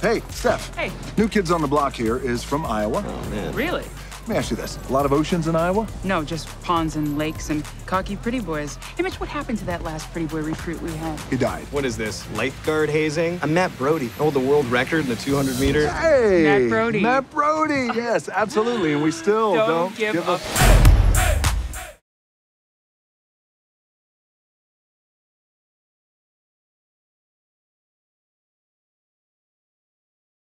Hey, Steph. Hey. New Kids on the Block here is from Iowa. Oh man. Really? Let me ask you this. A lot of oceans in Iowa? No, just ponds and lakes and cocky pretty boys. Hey, Mitch, what happened to that last pretty boy recruit we had? He died. What is this? Lifeguard hazing? I'm Matt Brody. Hold the world record in the 200 meter. Hey! Matt Brody. Matt Brody, yes, absolutely. And we still Don't don't, give give up. A